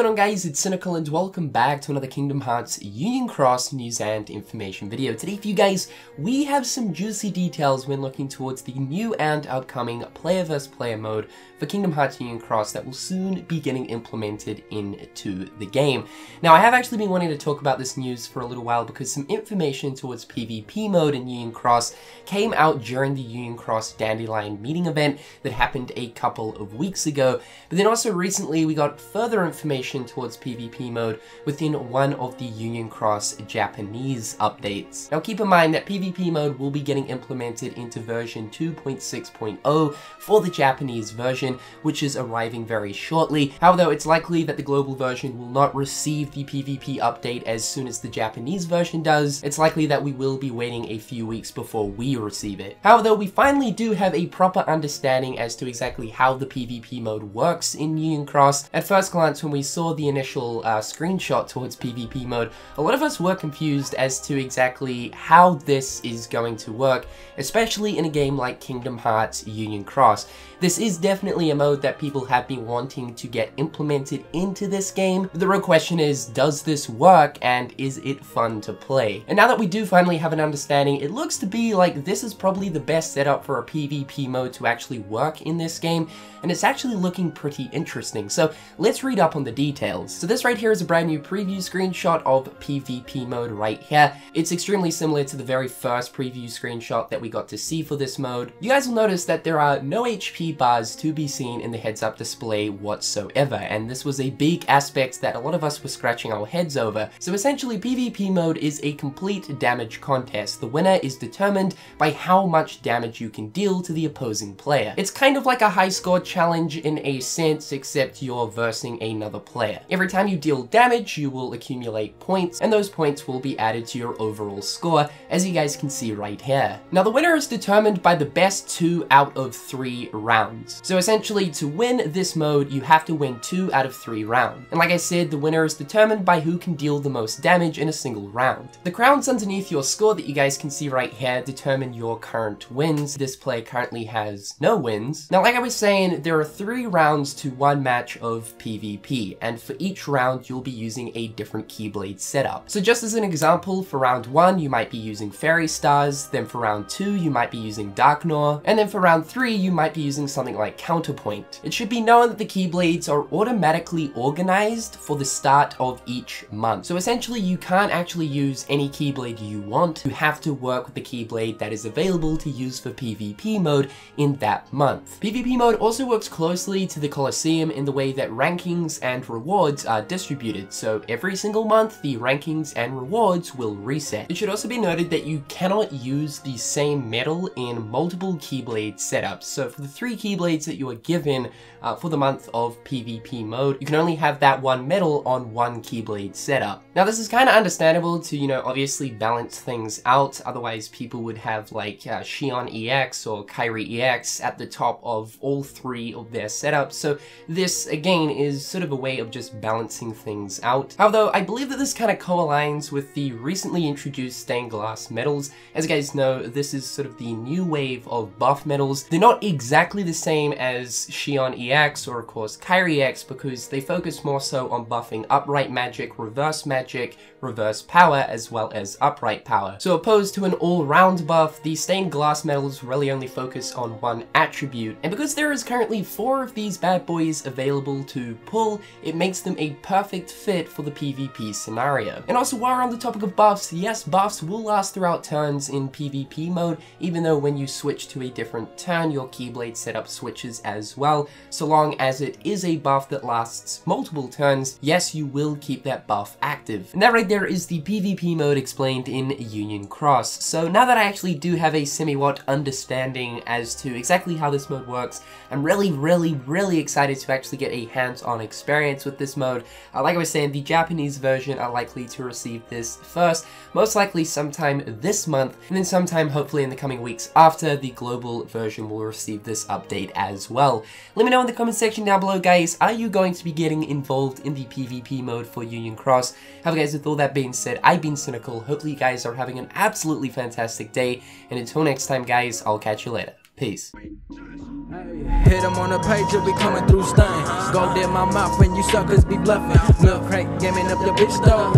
going on guys, it's Cynical and welcome back to another Kingdom Hearts Union Cross news and information video. Today for you guys, we have some juicy details when looking towards the new and upcoming player vs player mode for Kingdom Hearts Union Cross that will soon be getting implemented into the game. Now I have actually been wanting to talk about this news for a little while because some information towards PvP mode in Union Cross came out during the Union Cross Dandelion meeting event that happened a couple of weeks ago, but then also recently we got further information towards PvP mode within one of the Union Cross Japanese updates. Now keep in mind that PvP mode will be getting implemented into version 2.6.0 for the Japanese version, which is arriving very shortly. However, it's likely that the global version will not receive the PvP update as soon as the Japanese version does. It's likely that we will be waiting a few weeks before we receive it. However, we finally do have a proper understanding as to exactly how the PvP mode works in Union Cross. At first glance, when we saw the initial uh, screenshot towards PvP mode, a lot of us were confused as to exactly how this is going to work, especially in a game like Kingdom Hearts Union Cross. This is definitely a mode that people have been wanting to get implemented into this game. The real question is, does this work and is it fun to play? And now that we do finally have an understanding, it looks to be like this is probably the best setup for a PvP mode to actually work in this game, and it's actually looking pretty interesting. So let's read up on the details. So this right here is a brand new preview screenshot of PvP mode right here. It's extremely similar to the very first preview screenshot that we got to see for this mode. You guys will notice that there are no HP bars to be seen in the heads up display whatsoever, and this was a big aspect that a lot of us were scratching our heads over. So essentially PvP mode is a complete damage contest. The winner is determined by how much damage you can deal to the opposing player. It's kind of like a high score challenge in a sense, except you're versing another player. Every time you deal damage, you will accumulate points, and those points will be added to your overall score, as you guys can see right here. Now the winner is determined by the best two out of three rounds rounds. So essentially, to win this mode, you have to win two out of three rounds. And like I said, the winner is determined by who can deal the most damage in a single round. The crowns underneath your score that you guys can see right here determine your current wins. This player currently has no wins. Now, like I was saying, there are three rounds to one match of PvP, and for each round, you'll be using a different Keyblade setup. So just as an example, for round one, you might be using Fairy Stars, then for round two, you might be using Darkgnaw, and then for round three, you might be using something like Counterpoint. It should be known that the Keyblades are automatically organized for the start of each month. So essentially you can't actually use any Keyblade you want. You have to work with the Keyblade that is available to use for PvP mode in that month. PvP mode also works closely to the Colosseum in the way that rankings and rewards are distributed. So every single month the rankings and rewards will reset. It should also be noted that you cannot use the same medal in multiple Keyblade setups. So for the three Keyblades that you are given uh, for the month of PvP mode, you can only have that one medal on one Keyblade setup. Now this is kind of understandable to, you know, obviously balance things out, otherwise people would have like uh, Xion EX or Kairi EX at the top of all three of their setups, so this again is sort of a way of just balancing things out. Although I believe that this kind of co-aligns with the recently introduced stained glass medals. As you guys know, this is sort of the new wave of buff medals. They're not exactly the same as Xion EX or of course Kairi EX because they focus more so on buffing upright magic, reverse magic, reverse power, as well as upright power. So opposed to an all-round buff, the stained glass medals really only focus on one attribute, and because there is currently four of these bad boys available to pull, makes them a perfect fit for the PvP scenario. And also while we're on the topic of buffs, yes, buffs will last throughout turns in PvP mode, even though when you switch to a different turn, your Keyblade setup switches as well. So long as it is a buff that lasts multiple turns, yes, you will keep that buff active. And that right there is the PvP mode explained in Union Cross. So now that I actually do have a semi-watt understanding as to exactly how this mode works, I'm really, really, really excited to actually get a hands-on experience with this mode. Uh, like I was saying, the Japanese version are likely to receive this first, most likely sometime this month, and then sometime hopefully in the coming weeks after the global version will receive this update update as well. Let me know in the comment section down below guys, are you going to be getting involved in the PvP mode for Union Cross? However guys, with all that being said, I've been Cynical, hopefully you guys are having an absolutely fantastic day, and until next time guys, I'll catch you later. Peace. Hit him on the page, you'll be coming through stunning. Go in my mouth when you suckers be bluffing. Milk crank, gaming up the bitch though.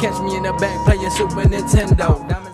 Catch me in the back playing Super Nintendo.